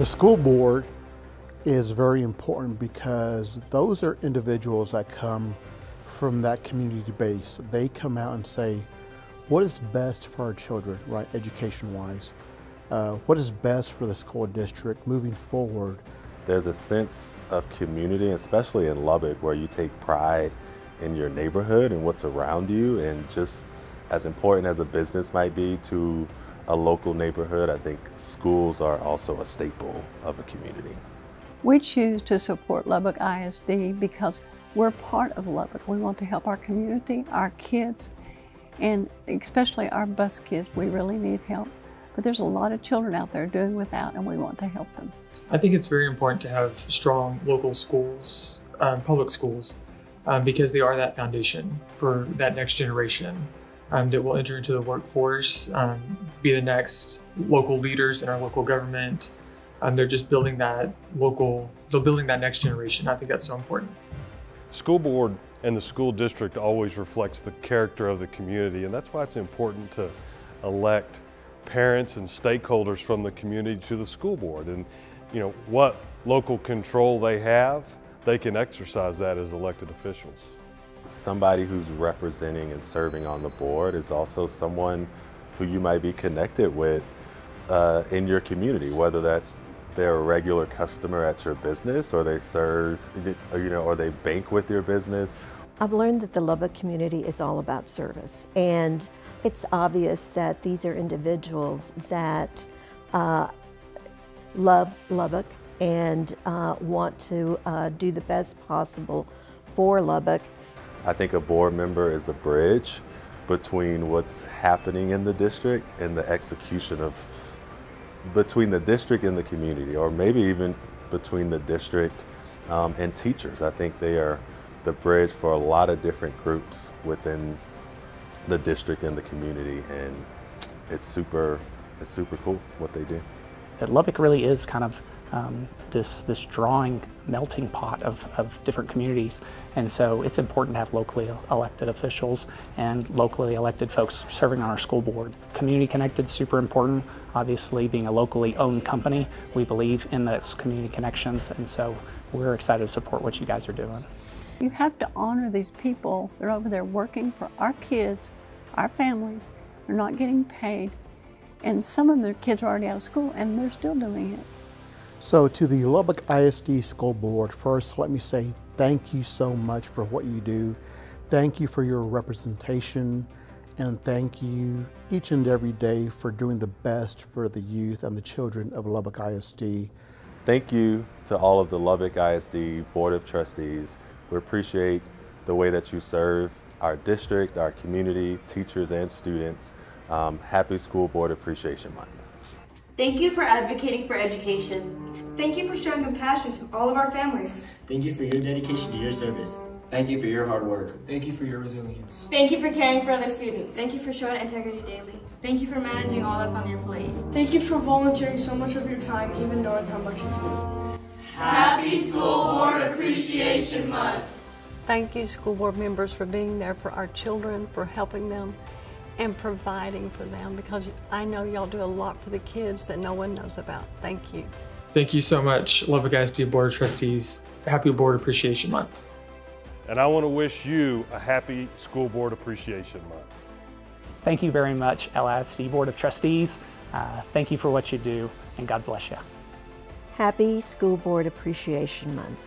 The school board is very important because those are individuals that come from that community base. They come out and say, what is best for our children, right, education wise? Uh, what is best for the school district moving forward? There's a sense of community, especially in Lubbock, where you take pride in your neighborhood and what's around you. And just as important as a business might be to a local neighborhood, I think schools are also a staple of a community. We choose to support Lubbock ISD because we're part of Lubbock. We want to help our community, our kids, and especially our bus kids, we really need help. But there's a lot of children out there doing without, and we want to help them. I think it's very important to have strong local schools, um, public schools, um, because they are that foundation for that next generation um, that will enter into the workforce, um, be the next local leaders in our local government. Um, they're just building that local, they're building that next generation. I think that's so important. School board and the school district always reflects the character of the community and that's why it's important to elect parents and stakeholders from the community to the school board and you know what local control they have they can exercise that as elected officials somebody who's representing and serving on the board is also someone who you might be connected with uh, in your community whether that's they're a regular customer at your business or they serve you know or they bank with your business I've learned that the Lubbock community is all about service and it's obvious that these are individuals that uh, love Lubbock and uh, want to uh, do the best possible for Lubbock. I think a board member is a bridge between what's happening in the district and the execution of between the district and the community or maybe even between the district um, and teachers. I think they are the bridge for a lot of different groups within the district and the community and it's super it's super cool what they do. Lubbock really is kind of um, this this drawing melting pot of, of different communities and so it's important to have locally elected officials and locally elected folks serving on our school board. Community connected super important obviously being a locally owned company we believe in those community connections and so we're excited to support what you guys are doing. You have to honor these people. They're over there working for our kids, our families. They're not getting paid. And some of their kids are already out of school and they're still doing it. So to the Lubbock ISD School Board, first let me say thank you so much for what you do. Thank you for your representation and thank you each and every day for doing the best for the youth and the children of Lubbock ISD. Thank you to all of the Lubbock ISD Board of Trustees we appreciate the way that you serve our district, our community, teachers and students. Um, happy School Board Appreciation Month. Thank you for advocating for education. Thank you for showing compassion to all of our families. Thank you for your dedication to your service. Thank you for your hard work. Thank you for your resilience. Thank you for caring for other students. Thank you for showing integrity daily. Thank you for managing all that's on your plate. Thank you for volunteering so much of your time, even knowing how much it's worth. Happy School Board Appreciation Month. Thank you, school board members, for being there for our children, for helping them, and providing for them because I know y'all do a lot for the kids that no one knows about. Thank you. Thank you so much, Lubbock ISD Board of Trustees. Happy Board Appreciation Month. And I want to wish you a happy School Board Appreciation Month. Thank you very much, LISD Board of Trustees. Uh, thank you for what you do, and God bless you. Happy School Board Appreciation Month.